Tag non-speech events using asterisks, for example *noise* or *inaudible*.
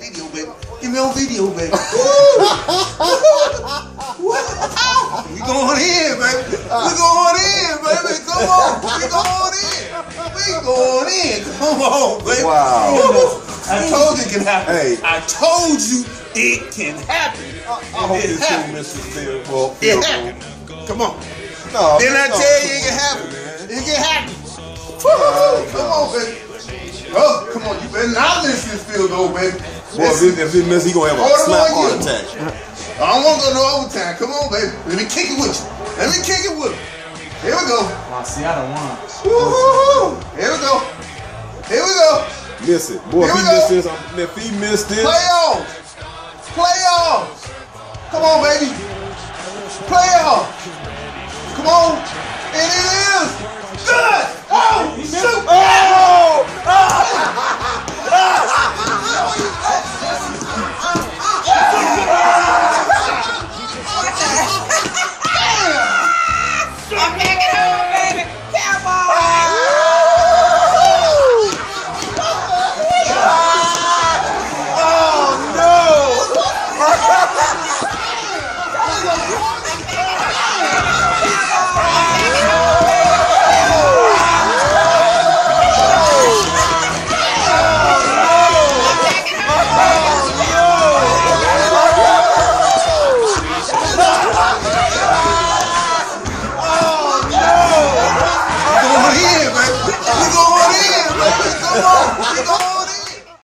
video, baby. Get me on video, baby. *laughs* we going in, baby. We going in, baby. Come on. We going in. We going in. Come on, baby. Wow. I told you it can happen. Hey. I told you it can happen. I hope it team happened. misses field goal. It happened. Come on. No, Didn't I no, tell you it can happen? man. It can happen. Woo-hoo. Come on, baby. Oh, come on. You better not miss this field goal, baby. Boy, if he, if he miss, he gonna have a slap one heart attack. I don't want to go no overtime. Come on, baby. Let me kick it with you. Let me kick it with you. Here we go. Wow, Seattle won. Woo-hoo. Here we go. Here we go. Miss it. Boy, if he we missed this, I'm- if he missed this, Playoffs. Playoffs. Come on, baby. Playoffs. Come on. ¡Digo! ¡Digo!